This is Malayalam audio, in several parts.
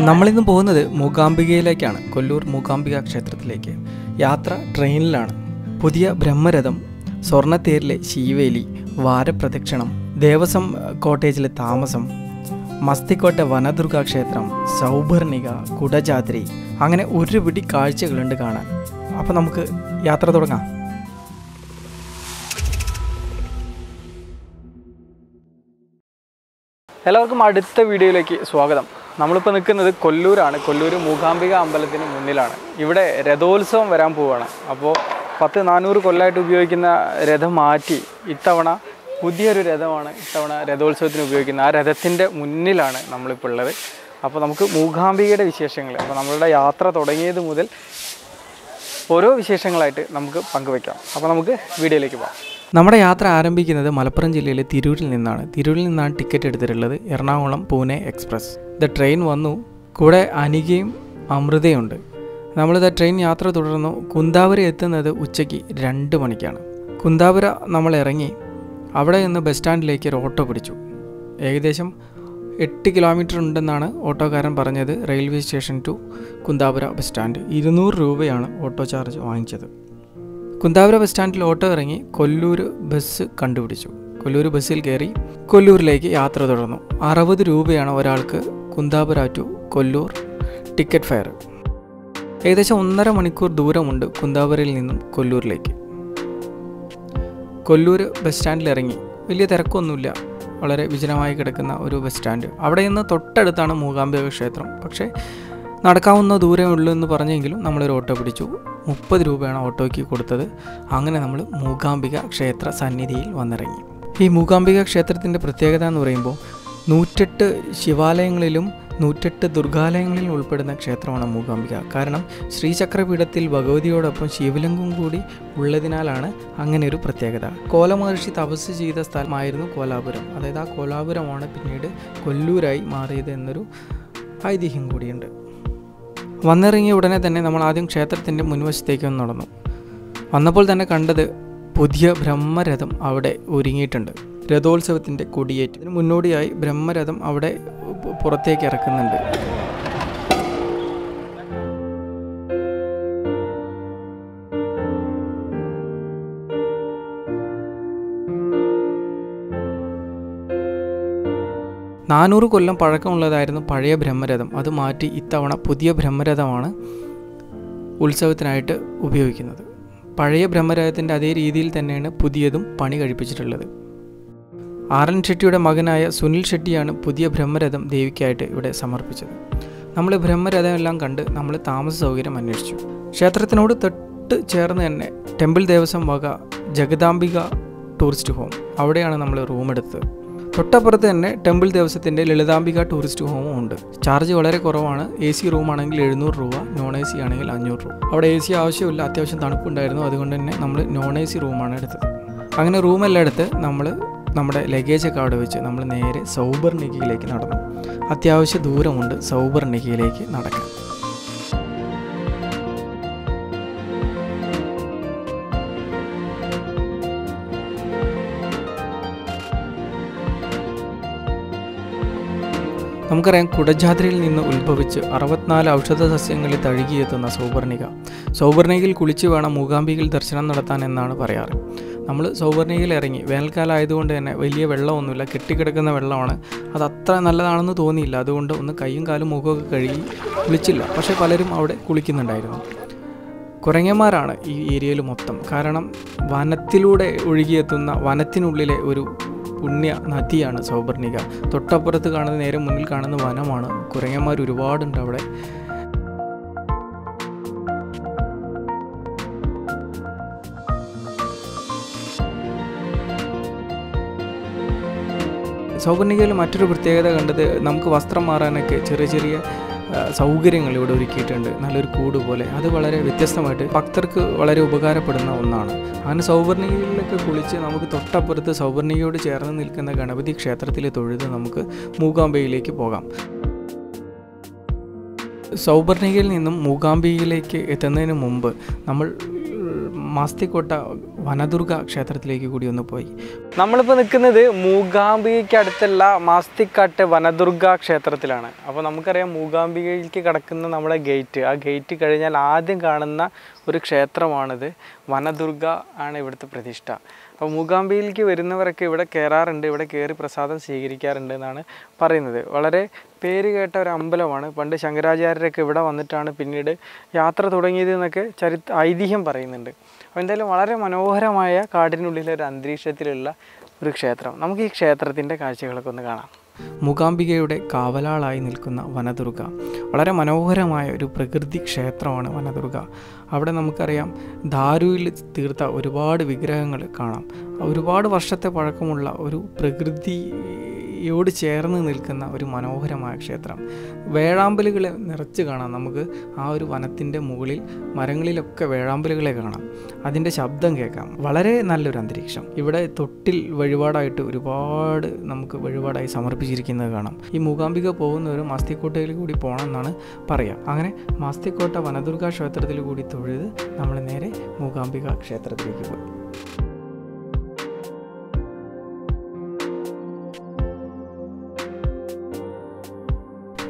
നമ്മളിന്ന് പോകുന്നത് മൂകാംബികയിലേക്കാണ്. കൊല്ലൂർ മൂകാംബിക ക്ഷേത്രത്തിലേക്ക്. യാത്ര ട്രെയിനിലാണ്. പുതിയ ബ്രഹ്മരഥം സ്വർണത്തേരിലെ ശീവേലി വാരപ്രദക്ഷിണം ദേവസ്വം കോട്ടേജിലെ താമസം മസ്തിക്കോട്ടെ വനദുർഗാ ക്ഷേത്രം സൗഭർണിക കുടജാത്രി അങ്ങനെ ഒരു പിടി കാഴ്ചകളുണ്ട് കാണാൻ. അപ്പോൾ നമുക്ക് യാത്ര തുടങ്ങാം. എല്ലാവർക്കും അടുത്ത വീഡിയോയിലേക്ക് സ്വാഗതം. നമ്മളിപ്പോൾ നിൽക്കുന്നത് കൊല്ലൂരാണ്. കൊല്ലൂർ മൂകാംബിക അമ്പലത്തിന് മുന്നിലാണ്. ഇവിടെ രഥോത്സവം വരാൻ പോവുകയാണ് അപ്പോൾ പത്ത് നാനൂറ് കൊല്ലമായിട്ട് ഉപയോഗിക്കുന്ന രഥം മാറ്റി ഇത്തവണ പുതിയൊരു രഥമാണ് ഇത്തവണ രഥോത്സവത്തിന് ഉപയോഗിക്കുന്നത്. ആ രഥത്തിന്റെ മുന്നിലാണ് നമ്മളിപ്പോൾ ഉള്ളത്. അപ്പോൾ നമുക്ക് മൂകാംബികയുടെ വിശേഷങ്ങൾ അപ്പോൾ നമ്മളുടെ യാത്ര തുടങ്ങിയത് മുതൽ ഓരോ വിശേഷങ്ങളായിട്ട് നമുക്ക് പങ്കുവയ്ക്കാം അപ്പോൾ നമുക്ക് വീഡിയോയിലേക്ക് പോകാം. നമ്മുടെ യാത്ര ആരംഭിക്കുന്നത് മലപ്പുറം ജില്ലയിലെ തിരൂരിൽ നിന്നാണ്. തിരൂരിൽ നിന്നാണ് ടിക്കറ്റ് എടുത്തിട്ടുള്ളത്. Ernakulam Pune express. The train വന്നു. കൂടെ അനികയും അമൃതയുണ്ട്. നമ്മളിത് ട്രെയിൻ യാത്ര തുടർന്നു. കുന്താപുര എത്തുന്നത് ഉച്ചയ്ക്ക് രണ്ട് മണിക്കാണ്. കുന്താപുര നമ്മൾ ഇറങ്ങി അവിടെ നിന്ന് ബസ് സ്റ്റാൻഡിലേക്ക് ഒരു ഓട്ടോ പിടിച്ചു. ഏകദേശം എട്ട് കിലോമീറ്റർ ഉണ്ടെന്നാണ് ഓട്ടോക്കാരൻ പറഞ്ഞത്. Railway station to Kundapura bus stand. ഇരുന്നൂറ് രൂപയാണ് ഓട്ടോ ചാർജ് വാങ്ങിച്ചത്. കുന്താപുര ബസ് സ്റ്റാൻഡിൽ ഓട്ടോ ഇറങ്ങി കൊല്ലൂർ ബസ് കണ്ടുപിടിച്ചു. കൊല്ലൂർ ബസ്സിൽ കയറി കൊല്ലൂരിലേക്ക് യാത്ര തുടർന്നു. അറുപത് രൂപയാണ് ഒരാൾക്ക് Kundapura to Kollur ticket fare. ഏകദേശം ഒന്നര മണിക്കൂർ ദൂരമുണ്ട് കുന്താപുരയിൽ നിന്നും കൊല്ലൂരിലേക്ക്. കൊല്ലൂർ ബസ് സ്റ്റാൻഡിൽ ഇറങ്ങി. വലിയ തിരക്കൊന്നുമില്ല. വളരെ വിജനമായി കിടക്കുന്ന ഒരു ബസ് സ്റ്റാൻഡ്. അവിടെ നിന്ന് തൊട്ടടുത്താണ് മൂകാംബിക ക്ഷേത്രം. പക്ഷേ നടക്കാവുന്ന ദൂരമേ ഉള്ളൂ എന്ന് പറഞ്ഞെങ്കിലും നമ്മളൊരു ഓട്ടോ പിടിച്ചു. മുപ്പത് രൂപയാണ് ഓട്ടോയ്ക്ക് കൊടുത്തത്. അങ്ങനെ നമ്മൾ മൂകാംബിക ക്ഷേത്ര സന്നിധിയിൽ വന്നിറങ്ങി. ഈ മൂകാംബിക ക്ഷേത്രത്തിന്റെ പ്രത്യേകത എന്ന് പറയുമ്പോൾ നൂറ്റെട്ട് ശിവാലയങ്ങളിലും നൂറ്റെട്ട് ദുർഗാലയങ്ങളിലും ഉൾപ്പെടുന്ന ക്ഷേത്രമാണ് മൂകാംബിക. കാരണം ശ്രീചക്രപീഠത്തിൽ ഭഗവതിയോടൊപ്പം ശിവലിംഗം കൂടി ഉള്ളതിനാലാണ് അങ്ങനെ ഒരു പ്രത്യേകത. കോലമഹർഷി തപസ് ചെയ്ത സ്ഥലമായിരുന്നു കോലാപുരം. അതായത് ആ കോലാപുരമാണ് പിന്നീട് കൊല്ലൂരായി മാറിയത് എന്നൊരു ഐതിഹ്യം കൂടിയുണ്ട്. വന്നിറങ്ങിയ ഉടനെ തന്നെ നമ്മൾ ആദ്യം ക്ഷേത്രത്തിന്റെ മുൻവശത്തേക്ക് ഒന്ന് നടന്നു. വന്നപ്പോൾ തന്നെ കണ്ടത് പുതിയ ബ്രഹ്മരഥം അവിടെ ഒരുങ്ങിയിട്ടുണ്ട്. രഥോത്സവത്തിന്റെ കൊടിയേറ്റത്തിന് മുന്നോടിയായി ബ്രഹ്മരഥം അവിടെ പുറത്തേക്ക് ഇറക്കുന്നുണ്ട്. നാനൂറ് കൊല്ലം പഴക്കമുള്ളതായിരുന്നു പഴയ ബ്രഹ്മരഥം. അത് മാറ്റി ഇത്തവണ പുതിയ ബ്രഹ്മരഥമാണ് ഉത്സവത്തിനായിട്ട് ഉപയോഗിക്കുന്നത്. പഴയ ബ്രഹ്മരഥത്തിന്റെ അതേ രീതിയിൽ തന്നെയാണ് പുതിയതും പണി കഴിപ്പിച്ചിട്ടുള്ളത്. ആർ എൻ ഷെട്ടിയുടെ മകനായ സുനിൽ ഷെട്ടിയാണ് പുതിയ ബ്രഹ്മരഥം ദേവിക്കായിട്ട് ഇവിടെ സമർപ്പിച്ചത്. നമ്മൾ ബ്രഹ്മരഥം എല്ലാം കണ്ട് നമ്മൾ താമസ സൗകര്യം അന്വേഷിച്ചു. ക്ഷേത്രത്തിനോട് തൊട്ട് ചേർന്ന് തന്നെ ടെമ്പിൾ ദേവസ്വം വക ജഗദാംബിക ടൂറിസ്റ്റ് ഹോം അവിടെയാണ് നമ്മൾ റൂം എടുത്തത് തൊട്ടപ്പുറത്ത് തന്നെ ടെമ്പിൾ ദേവസ്വത്തിന്റെ ലളിതാംബിക ടൂറിസ്റ്റ് ഹോമും ഉണ്ട്. ചാർജ് വളരെ കുറവാണ്. എ സി റൂം ആണെങ്കിൽ എഴുന്നൂറ് രൂപ നോൺ എ സി ആണെങ്കിൽ അഞ്ഞൂറ് രൂപ. അവിടെ എ സി ആവശ്യമില്ല അത്യാവശ്യം തണുപ്പുണ്ടായിരുന്നു. അതുകൊണ്ട് തന്നെ നമ്മൾ നോൺ എ സി റൂമാണ് എടുത്തത്. അങ്ങനെ റൂമെല്ലാം എടുത്ത് നമ്മൾ നമ്മുടെ ലഗേജൊക്കെ അവിടെ വെച്ച് നമ്മൾ നേരെ സൗബർണികയിലേക്ക് നടന്നു. അത്യാവശ്യ ദൂരമുണ്ട് സൗബർണികയിലേക്ക് നടക്കാൻ. നമുക്കറിയാം കുടജാദ്രിയിൽ നിന്ന് ഉത്ഭവിച്ച് അറുപത്തിനാല് ഔഷധ സസ്യങ്ങളിൽ തഴുകിയെത്തുന്ന സൗവർണിക. സൗവർണികയിൽ കുളിച്ച് വേണം മൂകാംബികയിൽ ദർശനം നടത്താൻ എന്നാണ് പറയാറ്. നമ്മൾ സൗവർണികയിൽ ഇറങ്ങി. വേനൽക്കാലം ആയതുകൊണ്ട് തന്നെ വലിയ വെള്ളമൊന്നുമില്ല. കെട്ടിക്കിടക്കുന്ന വെള്ളമാണ്. അത് അത്ര നല്ലതാണെന്ന് തോന്നിയില്ല. അതുകൊണ്ട് ഒന്ന് കൈയും കാലും മുഖമൊക്കെ കഴുകി കുളിച്ചില്ല. പക്ഷേ പലരും അവിടെ കുളിക്കുന്നുണ്ടായിരുന്നു. കുരങ്ങന്മാരാണ് ഈ ഏരിയയിൽ മൊത്തം. കാരണം വനത്തിലൂടെ ഒഴുകിയെത്തുന്ന വനത്തിനുള്ളിലെ ഒരു പുണ്യ നദിയാണ് സൗപർണിക. തൊട്ടപ്പുറത്ത് കാണുന്ന നേരെ മുന്നിൽ കാണുന്ന വനമാണ്. കുരങ്ങന്മാർ ഒരുപാടുണ്ട് അവിടെ. സൗപർണികയിൽ മറ്റൊരു പ്രത്യേകത കണ്ടത് നമുക്ക് വസ്ത്രം മാറാനൊക്കെ ചെറിയ ചെറിയ സൗകര്യങ്ങൾ ഇവിടെ ഒരുക്കിയിട്ടുണ്ട്. നല്ലൊരു കൂട് പോലെ. അത് വളരെ വ്യത്യസ്തമായിട്ട് ഭക്തർക്ക് വളരെ ഉപകാരപ്പെടുന്ന ഒന്നാണ്. അങ്ങനെ സൗവർണികയിലൊക്കെ കുളിച്ച് നമുക്ക് തൊട്ടപ്പുറത്ത് സൗവർണികയോട് ചേർന്ന് നിൽക്കുന്ന ഗണപതി ക്ഷേത്രത്തിൽ തൊഴുത് നമുക്ക് മൂകാംബയിലേക്ക് പോകാം. സൗവർണികയിൽ നിന്നും മൂകാംബികയിലേക്ക് എത്തുന്നതിന് മുമ്പ് നമ്മൾ മാസ്തിക്കോട്ട വനദുർഗ ക്ഷേത്രത്തിലേക്ക് കൂടി ഒന്ന് പോയി. നമ്മളിപ്പോൾ നിൽക്കുന്നത് മൂകാംബികയ്ക്ക് അടുത്തുള്ള മാസ്തിക്കാട്ട് വനദുർഗ ക്ഷേത്രത്തിലാണ്. അപ്പോൾ നമുക്കറിയാം മൂകാംബികയിലേക്ക് കടക്കുന്ന നമ്മുടെ ഗേറ്റ്. ആ ഗേറ്റ് കഴിഞ്ഞാൽ ആദ്യം കാണുന്ന ഒരു ക്ഷേത്രമാണിത്. വനദുർഗ ആണ് ഇവിടുത്തെ പ്രതിഷ്ഠ. അപ്പോൾ മൂകാംബികയിലേക്ക് വരുന്നവരൊക്കെ ഇവിടെ കയറാറുണ്ട് ഇവിടെ കയറി പ്രസാദം സ്വീകരിക്കാറുണ്ട് എന്നാണ് പറയുന്നത്. വളരെ പേര് കേട്ട ഒരു അമ്പലമാണ്. പണ്ട് ശങ്കരാചാര്യരൊക്കെ ഇവിടെ വന്നിട്ടാണ് പിന്നീട് യാത്ര തുടങ്ങിയത് എന്നൊക്കെ ചരി ഐതിഹ്യം പറയുന്നുണ്ട്. അപ്പോൾ എന്തായാലും വളരെ മനോഹരമായ കാടിനുള്ളിലെ ഒരു അന്തരീക്ഷത്തിലുള്ള ഒരു ക്ഷേത്രം. നമുക്ക് ഈ ക്ഷേത്രത്തിന്റെ കാഴ്ചകളൊക്കെ ഒന്ന് കാണാം. മൂകാംബികയുടെ കാവലാളായി നിൽക്കുന്ന വനദുർഗ. വളരെ മനോഹരമായ ഒരു പ്രകൃതി ക്ഷേത്രമാണ് വനദുർഗ. അവിടെ നമുക്കറിയാം ദാരുവിൽ തീർത്ത ഒരുപാട് വിഗ്രഹങ്ങൾ കാണാം. ഒരുപാട് വർഷത്തെ പഴക്കമുള്ള ഒരു പ്രകൃതിയോട് ചേർന്ന് നിൽക്കുന്ന ഒരു മനോഹരമായ ക്ഷേത്രം. വേഴാമ്പലുകളെ നിറച്ച് കാണാം നമുക്ക്. ആ ഒരു വനത്തിന്റെ മുകളിൽ മരങ്ങളിലൊക്കെ വേഴാമ്പലുകളെ കാണാം. അതിന്റെ ശബ്ദം കേൾക്കാം. വളരെ നല്ലൊരു അന്തരീക്ഷം. ഇവിടെ തൊട്ടിൽ വഴിപാടായിട്ട് ഒരുപാട് നമുക്ക് വഴിപാടായി സമർപ്പിച്ചിരിക്കുന്നത് കാണാം. ഈ മൂകാംബിക പോകുന്നവരും മാസ്തിക്കോട്ടയിൽ കൂടി പോകണം എന്നാണ് പറയുക അങ്ങനെ മാസ്തിക്കോട്ട വനദുർഗ ക്ഷേത്രത്തിൽ കൂടി തൊഴുത് നമ്മൾ നേരെ മൂകാംബിക ക്ഷേത്രത്തിലേക്ക് പോയി.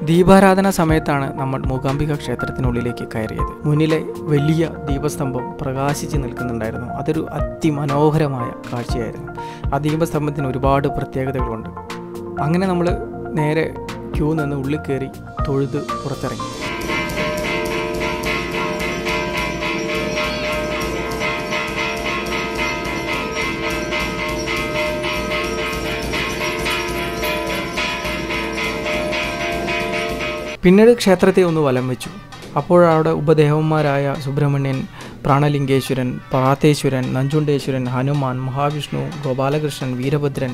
ദീപാരാധന സമയത്താണ് നമ്മൾ മൂകാംബിക ക്ഷേത്രത്തിനുള്ളിലേക്ക് കയറിയത്. മുന്നിലെ വലിയ ദീപസ്തംഭം പ്രകാശിച്ച് നിൽക്കുന്നുണ്ടായിരുന്നു. അതൊരു അതിമനോഹരമായ കാഴ്ചയായിരുന്നു. ആ ദീപസ്തംഭത്തിന് ഒരുപാട് പ്രത്യേകതകളുണ്ട്. അങ്ങനെ നമ്മൾ നേരെ ക്യൂ നിന്ന് ഉള്ളിൽ കയറി തൊഴുത് പുറത്തിറങ്ങി. പിന്നീട് ക്ഷേത്രത്തെ ഒന്ന് വലം വെച്ചു. അപ്പോഴവിടെ ഉപദേവന്മാരായ സുബ്രഹ്മണ്യൻ പ്രാണലിംഗേശ്വരൻ പറാത്തേശ്വരൻ നഞ്ചുണ്ടേശ്വരൻ ഹനുമാൻ മഹാവിഷ്ണു ഗോപാലകൃഷ്ണൻ വീരഭദ്രൻ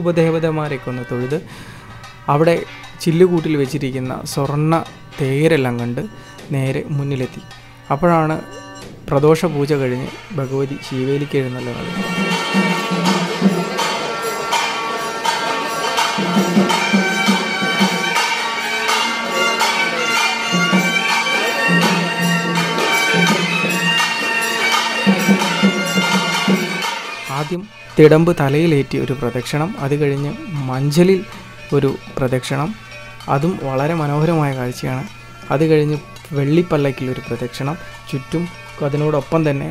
ഉപദേവതമാരെയൊക്കെ ഒന്ന് തൊഴുത് അവിടെ ചില്ലുകൂട്ടിൽ വെച്ചിരിക്കുന്ന സ്വർണ തേരെല്ലാം കണ്ട് നേരെ മുന്നിലെത്തി. അപ്പോഴാണ് പ്രദോഷ പൂജ കഴിഞ്ഞ് ഭഗവതി ശിവേലിക്ക് എഴുന്നള്ളുന്നത്. ആദ്യം തിടമ്പ് തലയിലേറ്റി ഒരു പ്രദക്ഷിണം അത് കഴിഞ്ഞ് മഞ്ചലിൽ ഒരു പ്രദക്ഷിണം. അതും വളരെ മനോഹരമായ കാഴ്ചയാണ്. അത് കഴിഞ്ഞ് വെള്ളിപ്പല്ലക്കിൽ ഒരു പ്രദക്ഷിണം. ചുറ്റും അതിനോടൊപ്പം തന്നെ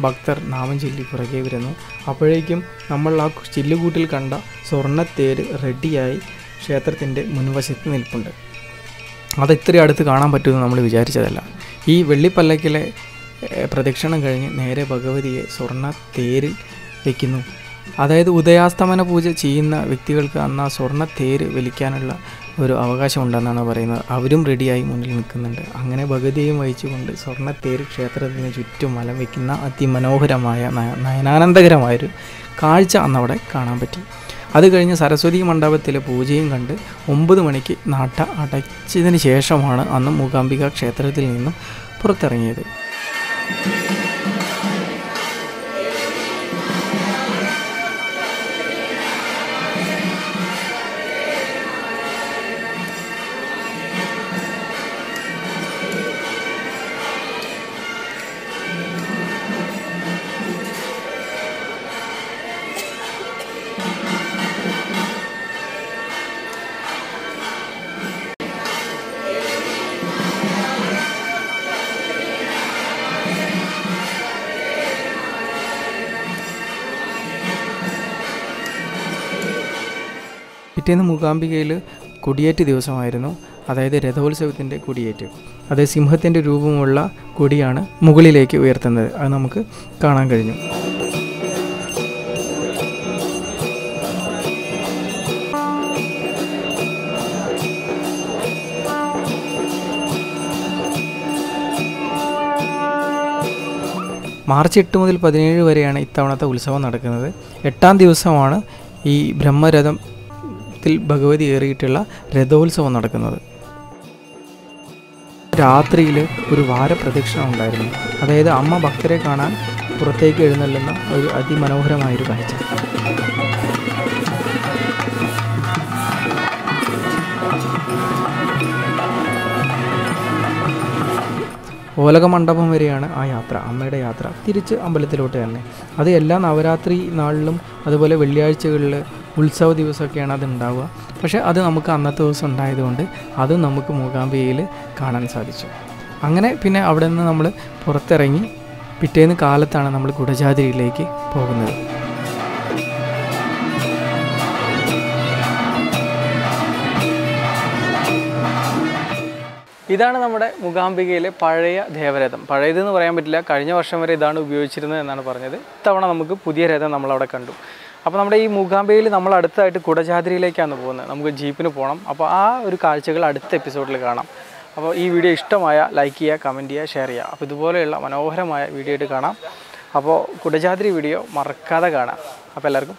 ഭക്തർ നാമം ചൊല്ലി പുറകെ വരുന്നു. അപ്പോഴേക്കും നമ്മൾ ആ ചില്ലുകൂട്ടിൽ കണ്ട സ്വർണത്തേര് റെഡിയായി ക്ഷേത്രത്തിന്റെ മുൻവശത്ത് നിൽപ്പുണ്ട്. അത് ഇത്രയും അടുത്ത് കാണാൻ പറ്റുമെന്ന് നമ്മൾ വിചാരിച്ചതല്ല. ഈ വെള്ളിപ്പല്ലക്കിലെ പ്രദക്ഷിണം കഴിഞ്ഞ് നേരെ ഭഗവതിയെ സ്വർണ തേരിൽ വയ്ക്കുന്നു അതായത് ഉദയാസ്തമന പൂജ ചെയ്യുന്ന വ്യക്തികൾക്ക് അന്ന് ആ സ്വർണ തേര് വലിക്കാനുള്ള ഒരു അവകാശം ഉണ്ടെന്നാണ് പറയുന്നത്. അവരും റെഡിയായി മുന്നിൽ നിൽക്കുന്നുണ്ട്. അങ്ങനെ ഭഗതിയും വഹിച്ചുകൊണ്ട് സ്വർണ തേര് ക്ഷേത്രത്തിന് ചുറ്റും മലം വയ്ക്കുന്ന അതിമനോഹരമായ നയ- നയനാനന്ദകരമായൊരു കാഴ്ച അന്നവിടെ കാണാൻ പറ്റി. അത് കഴിഞ്ഞ് സരസ്വതി മണ്ഡപത്തിലെ പൂജയും കണ്ട് ഒമ്പത് മണിക്ക് നാട്ട അടച്ചതിന് ശേഷമാണ് അന്ന് മൂകാംബിക ക്ഷേത്രത്തിൽ നിന്നും പുറത്തിറങ്ങിയത്. പിറ്റേന്ന് മൂകാംബികയിൽ കൊടിയേറ്റ് ദിവസമായിരുന്നു. അതായത് രഥോത്സവത്തിന്റെ കൊടിയേറ്റ്. അത് സിംഹത്തിന്റെ രൂപമുള്ള കൊടിയാണ് മുകളിലേക്ക് ഉയർത്തുന്നത്. അത് നമുക്ക് കാണാൻ കഴിഞ്ഞു. മാർച്ച് എട്ട് മുതൽ പതിനേഴ് വരെയാണ് ഇത്തവണത്തെ ഉത്സവം നടക്കുന്നത്. എട്ടാം ദിവസമാണ് ഈ ബ്രഹ്മരഥത്തിൽ ഭഗവതി ഏറിയിട്ടുള്ള രഥോത്സവം നടക്കുന്നത്. രാത്രിയിൽ ഒരു വാരപ്രദക്ഷിണം ഉണ്ടായിരുന്നു. അതായത് അമ്മ ഭക്തരെ കാണാൻ പുറത്തേക്ക് എഴുന്നള്ളുന്ന ഒരു അതിമനോഹരമായൊരു കാഴ്ച. ഓലക മണ്ഡപം വരെയാണ് ആ യാത്ര അമ്മയുടെ യാത്ര. തിരിച്ച് അമ്പലത്തിലോട്ട് തന്നെ. അത് എല്ലാ നവരാത്രി നാളിലും അതുപോലെ വെള്ളിയാഴ്ചകളിൽ ഉത്സവ ദിവസമൊക്കെയാണ് അത് ഉണ്ടാവുക പക്ഷേ അത് നമുക്ക് അന്നത്തെ ദിവസം ഉണ്ടായതുകൊണ്ട് അത് നമുക്ക് മൂകാംബികയിൽ കാണാൻ സാധിച്ചു. അങ്ങനെ പിന്നെ അവിടെ നിന്ന് നമ്മൾ പുറത്തിറങ്ങി പിറ്റേന്ന് കാലത്താണ് നമ്മൾ കുടജാതിരിയിലേക്ക് പോകുന്നത്. ഇതാണ് നമ്മുടെ മുഖാംബികയിലെ പഴയ ദേവരഥം. പഴയതെന്ന് പറയാൻ പറ്റില്ല. കഴിഞ്ഞ വർഷം വരെ ഇതാണ് ഉപയോഗിച്ചിരുന്നത് എന്നാണ് പറഞ്ഞത്. ഇത്തവണ നമുക്ക് പുതിയ രഥം നമ്മളവിടെ കണ്ടു. അപ്പോൾ നമ്മുടെ ഈ മൂകാംബയിൽ നമ്മൾ അടുത്തായിട്ട് കുടജാദ്രിയിലേക്കാണ് പോകുന്നത്. നമുക്ക് ജീപ്പിന് പോകണം അപ്പോൾ ആ ഒരു കാഴ്ചകൾ അടുത്ത എപ്പിസോഡിൽ കാണാം. അപ്പോൾ ഈ വീഡിയോ ഇഷ്ടമായ ലൈക്ക് ചെയ്യുക കമന്റ് ചെയ്യുക ഷെയർ ചെയ്യുക. അപ്പോൾ ഇതുപോലെയുള്ള മനോഹരമായ വീഡിയോ ആയിട്ട് കാണാം. അപ്പോൾ കുടജാദ്രി വീഡിയോ മറക്കാതെ കാണാം. അപ്പോൾ എല്ലാവർക്കും